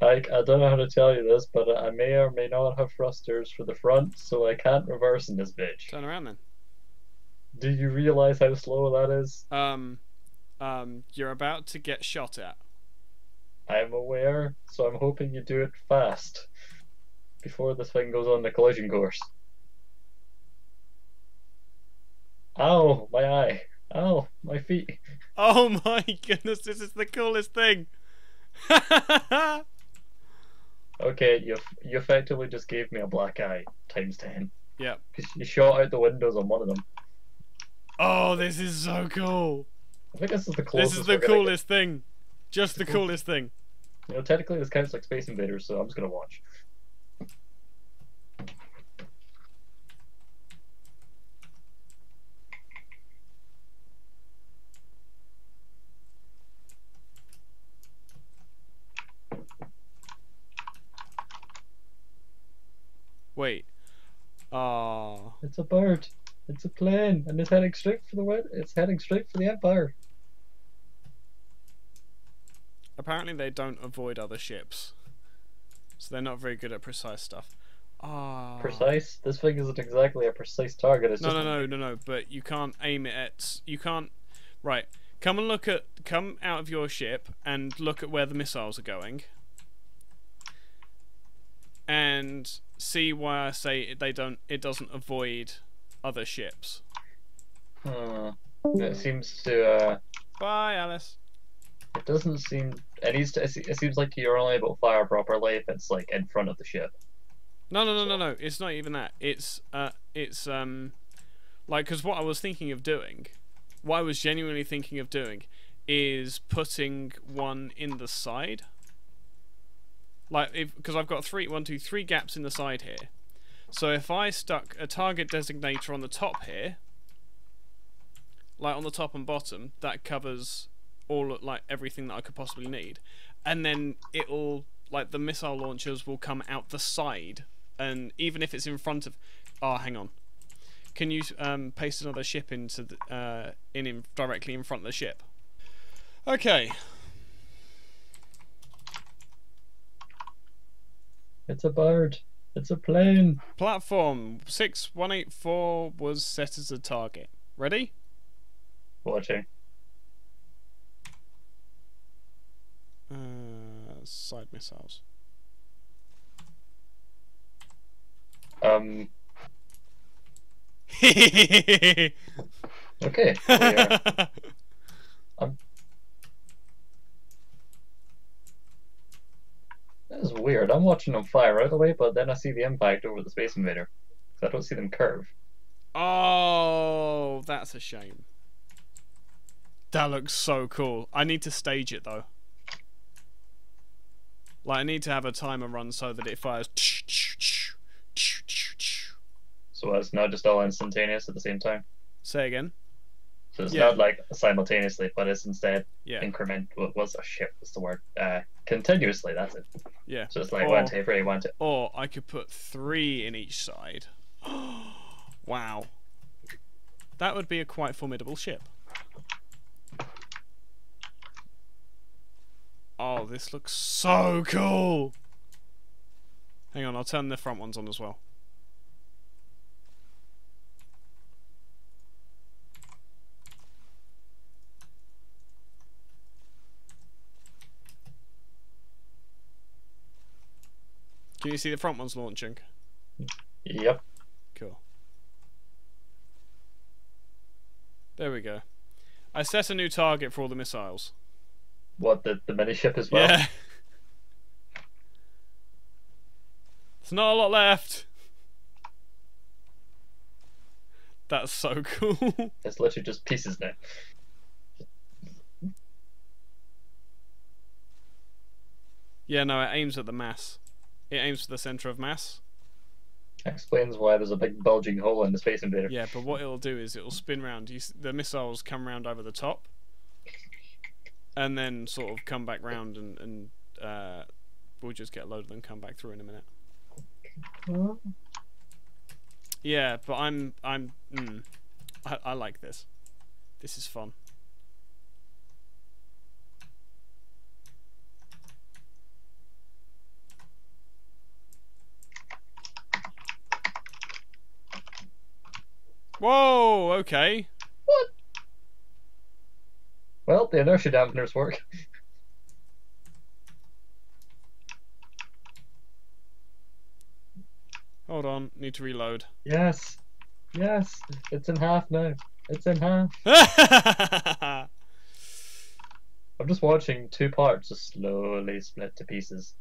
I, I don't know how to tell you this, but I may or may not have thrusters for the front, so I can't reverse in this bitch. Turn around then. Do you realize how slow that is? Um, um, you're about to get shot at. I'm aware, so I'm hoping you do it fast before this thing goes on the collision course. Ow, my eye. Ow, my feet. Oh my goodness, this is the coolest thing. Okay, you you effectively just gave me a black eye times ten. Yeah. Because you shot out the windows on one of them. Oh, this is so cool. I think this is the closest. This is the we're gonna get. coolest thing. Just the coolest thing. You know, technically this counts like Space Invaders, so I'm just gonna watch. Wait. Oh. It's a bird. It's a plane, and it's heading straight for the. It's heading straight for the Empire. Apparently they don't avoid other ships. So they're not very good at precise stuff. Ah. Precise. This thing isn't exactly a precise target. It's No, just no, no, no, no. But you can't aim it at. You can't. Right. Come and look at. Come out of your ship and look at where the missiles are going. And see why I say they don't. It doesn't avoid other ships. Hmm. It seems to. Uh, Bye, Alice. it doesn't seem. It needs to. It it seems like you're only able to fire properly if it's like in front of the ship. No, no, no, no, no. It's not even that. It's uh, it's um, like because what I was thinking of doing, what I was genuinely thinking of doing, is putting one in the side. Like if because I've got three, one, two, three gaps in the side here. So if I stuck a target designator on the top here, like on the top and bottom, that covers all like everything that I could possibly need, and then it'll like the missile launchers will come out the side, and even if it's in front of, oh, hang on, can you um, paste another ship into the uh, in, in directly in front of the ship? Okay, It's a bird. It's a plane. platform six one eight four was set as a target. Ready? Watching. Uh, side missiles. Um. Okay. we are- That is weird. I'm watching them fly right away, but then I see the impact over the Space Invader. 'Cause I don't see them curve. Oh, that's a shame. That looks so cool. I need to stage it though. Like I need to have a timer run so that it fires. So it's not just all instantaneous at the same time. Say again. So it's Yeah. not like simultaneously, but it's instead Yeah. increment. What was a ship? What's the word? Uh, continuously. That's it. Yeah. So it's like Or- one, two, three, one, two. Or I could put three in each side. wow. That would be a quite formidable ship. Oh, this looks so cool! Hang on, I'll turn the front ones on as well. Can you see the front ones launching? Yep. Cool. There we go. I set a new target for all the missiles. What the the mini ship as well. Yeah. There's not a lot left. That's so cool. It's literally just pieces now. yeah, no, it aims at the mass. It aims for the center of mass. Explains why there's a big bulging hole in the Space Invader. Yeah, but what it'll do is it'll spin round. You, the missiles come round over the top, and then sort of come back round, and and uh, we'll just get a load of them come back through in a minute. Yeah, but I'm I'm mm, I, I like this. This is fun. Whoa, okay. What? Well, the inertia dampeners work. Hold on, need to reload. Yes. Yes. It's in half now. It's in half. I'm just watching two parts just slowly split to pieces.